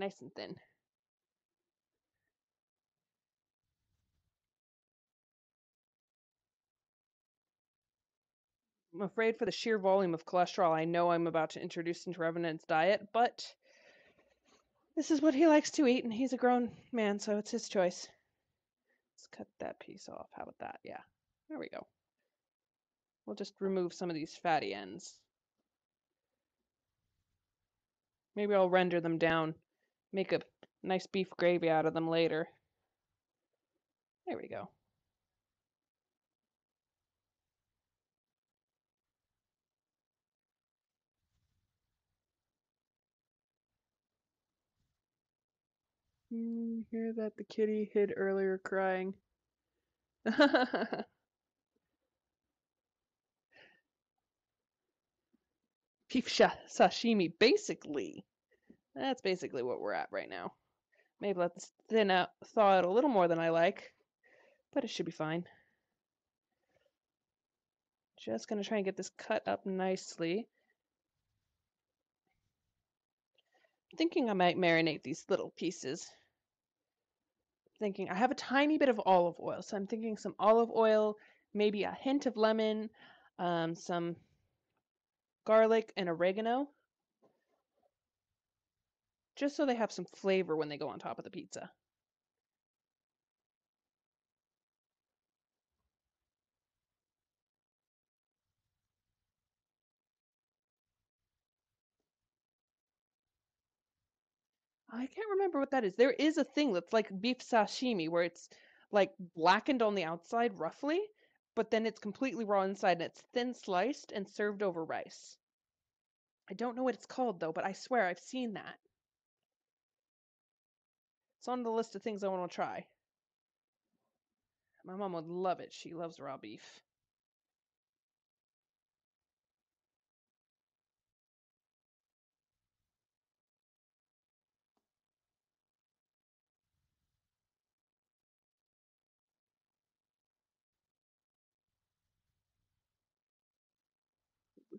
nice and thin. I'm afraid for the sheer volume of cholesterol I know I'm about to introduce into Revenant's diet, but this is what he likes to eat, and he's a grown man, so it's his choice. Let's cut that piece off. How about that? Yeah. There we go. We'll just remove some of these fatty ends. Maybe I'll render them down, make a nice beef gravy out of them later. There we go. Mm, hear that the kitty hid earlier crying. Beef sashimi, basically. That's basically what we're at right now. Maybe let this thin out, thaw out a little more than I like, but it should be fine. Just gonna try and get this cut up nicely. thinking I might marinate these little pieces. Thinking I have a tiny bit of olive oil, so I'm thinking some olive oil, maybe a hint of lemon, um, some garlic and oregano, just so they have some flavor when they go on top of the pizza. I can't remember what that is. There is a thing that's like beef sashimi where it's like blackened on the outside roughly, but then it's completely raw inside and it's thin sliced and served over rice. I don't know what it's called though, but I swear I've seen that. It's on the list of things I want to try. My mom would love it. She loves raw beef.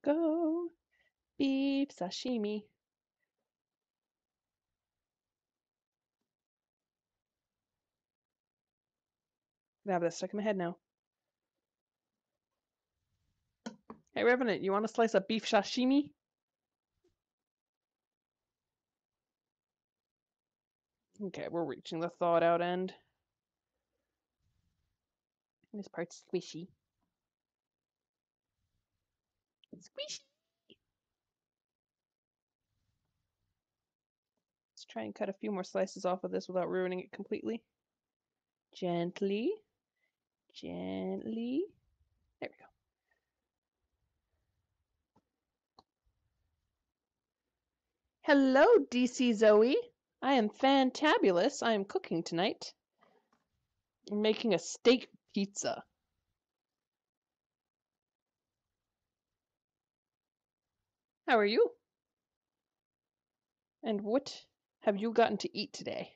go. Beef sashimi. I have that stuck in my head now. Hey, Revenant, you want a slice of beef sashimi? Okay, we're reaching the thawed out end. This part's squishy. Squishy. Let's try and cut a few more slices off of this without ruining it completely. Gently. Gently. There we go. Hello, DC Zoe. I am fantabulous. I am cooking tonight. I'm making a steak pizza. How are you? And what have you gotten to eat today?